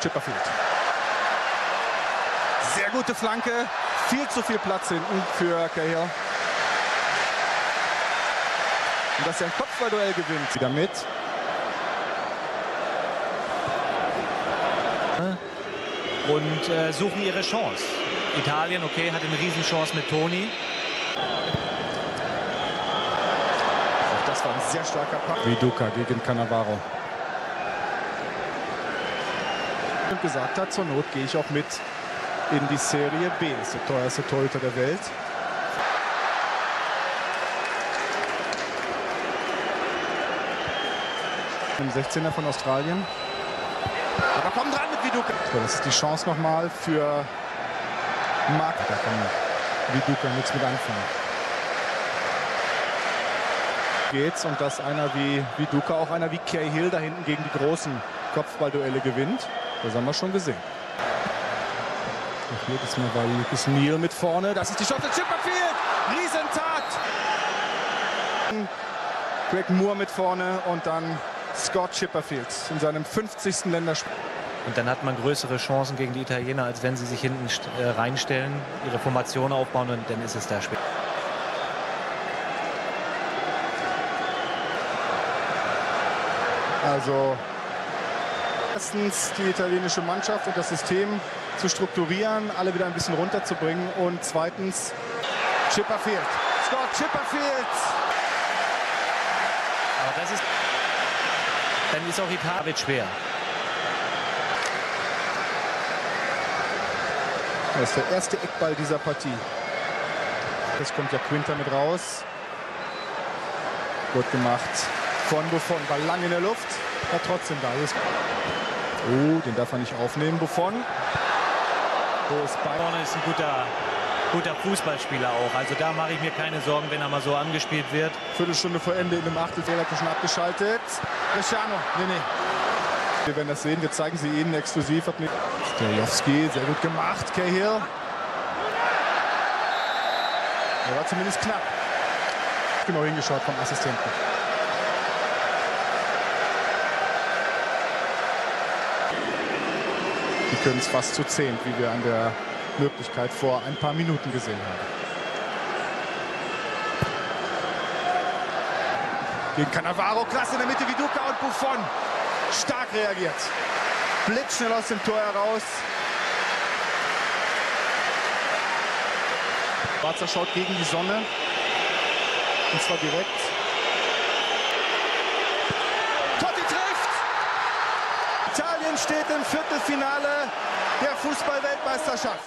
Chipperfield. Sehr gute Flanke. Viel zu viel Platz hinten für Cahill. Und dass er ein Kopfballduell gewinnt. Wieder mit. Und äh, suchen ihre Chance. Italien, okay, hatte eine Riesenchance mit Toni. Auch das war ein sehr starker Pack. Viduka gegen Cannavaro. Und gesagt hat, zur Not gehe ich auch mit in die Serie B. Ist der teuerste Torhüter der Welt. Im 16er von Australien. Aber komm dran mit Viduka. Das ist die Chance nochmal für Marc. Da kann Viduka nichts mit anfangen. Geht's und dass einer wie Viduka, auch einer wie Cahill da hinten gegen die großen Kopfballduelle gewinnt. Das haben wir schon gesehen. Hier ist mal bei Lucas Neal mit vorne. Das ist die Chance. Chipperfield. Riesentat. Greg Moore mit vorne und dann Scott Chipperfield in seinem 50. Länderspiel. Und dann hat man größere Chancen gegen die Italiener, als wenn sie sich hinten äh, reinstellen, ihre Formation aufbauen und dann ist es da Spiel. Also erstens die italienische Mannschaft und das System zu strukturieren, alle wieder ein bisschen runterzubringen und zweitens Chipperfield. Scott Chipperfield. Aber das ist dann ist auch Italien schwer. Das ist der erste Eckball dieser Partie. Jetzt kommt ja Quinter mit raus. Gut gemacht von Buffon. Ball lang in der Luft. War trotzdem da. Ist oh, den darf er nicht aufnehmen, Buffon. So ist Vorne ist ein guter, guter Fußballspieler auch. Also da mache ich mir keine Sorgen, wenn er mal so angespielt wird. Viertelstunde vor Ende in dem Achtelfehler schon abgeschaltet. Bresciano, nee, nee. Wir werden das sehen, wir zeigen sie Ihnen exklusiv. Stojowski, sehr gut gemacht, Cahill. Er war zumindest knapp. Genau hingeschaut vom Assistenten. Die können es fast zu zehn, wie wir an der Möglichkeit vor ein paar Minuten gesehen haben. Gegen Cannavaro, klasse in der Mitte, Viduka und Buffon. Stark reagiert. Blitzschnell aus dem Tor heraus. Barca schaut gegen die Sonne. Und zwar direkt. Italien steht im Viertelfinale der Fußballweltmeisterschaft.